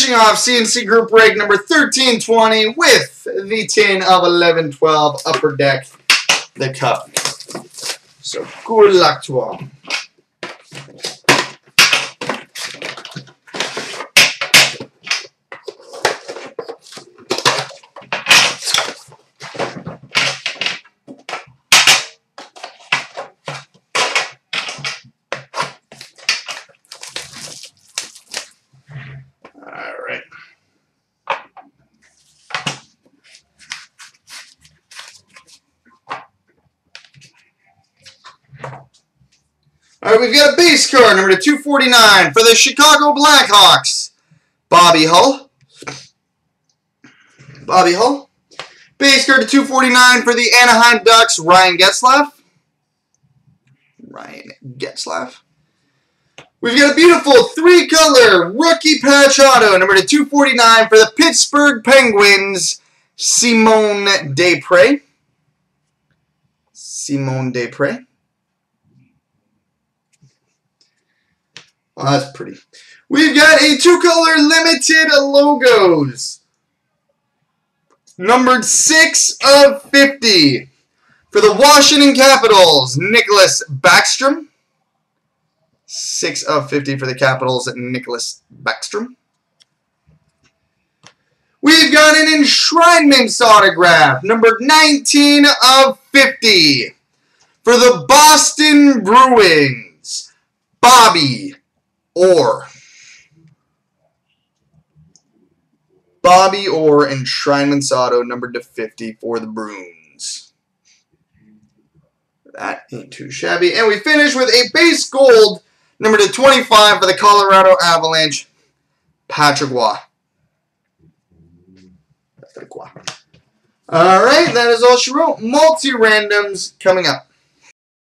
Finishing off CNC Group break number 1320 with the tin of 1112 Upper Deck, the Cup. So good luck to all. All right, we've got a base card, number to 249 for the Chicago Blackhawks. Bobby Hull. Bobby Hull. Base card to 249 for the Anaheim Ducks, Ryan Getzlaf. Ryan Getzlaf. We've got a beautiful three-color rookie patch auto, number to 249 for the Pittsburgh Penguins, Simon Despres. Simon Despres. Oh, that's pretty. We've got a two-color limited logos. Numbered 6 of 50. For the Washington Capitals, Nicholas Backstrom. 6 of 50 for the Capitals, Nicholas Backstrom. We've got an enshrinement autograph, number 19 of 50. For the Boston Bruins, Bobby Orr. Bobby Orr enshrinement auto, numbered to 50 for the Bruins. That ain't too shabby. And we finish with a base gold Number to 25 for the Colorado Avalanche, Patrick Roy. All right, that is all she wrote. Multi-randoms coming up.